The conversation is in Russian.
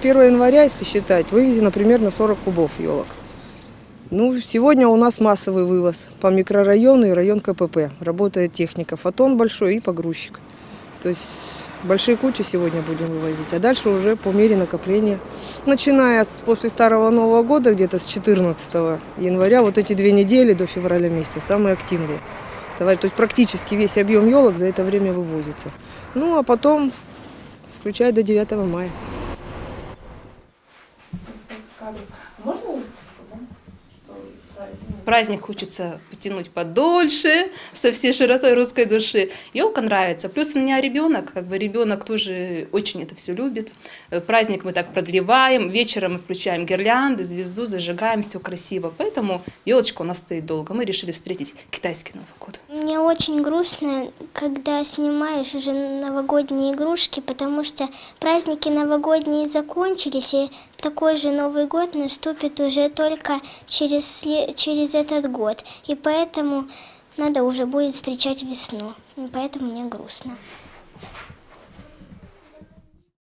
1 января, если считать, вывезено примерно 40 кубов елок. Ну, сегодня у нас массовый вывоз по микрорайону и район КПП. Работает техника, фотон большой и погрузчик. То есть большие кучи сегодня будем вывозить, а дальше уже по мере накопления. Начиная с, после Старого Нового года, где-то с 14 января, вот эти две недели до февраля месяца самые активные. То есть практически весь объем елок за это время вывозится. Ну, а потом, включая до 9 мая кадров. Можно Праздник хочется потянуть подольше, со всей широтой русской души. Елка нравится. Плюс у меня ребенок, как бы ребенок тоже очень это все любит. Э, Праздник мы так продлеваем, вечером мы включаем гирлянды, звезду, зажигаем, все красиво. Поэтому елочка у нас стоит долго. Мы решили встретить китайский Новый год. Мне очень грустно, когда снимаешь уже новогодние игрушки, потому что праздники новогодние закончились, и такой же Новый год наступит уже только через, через этот год. И поэтому надо уже будет встречать весну. Поэтому мне грустно.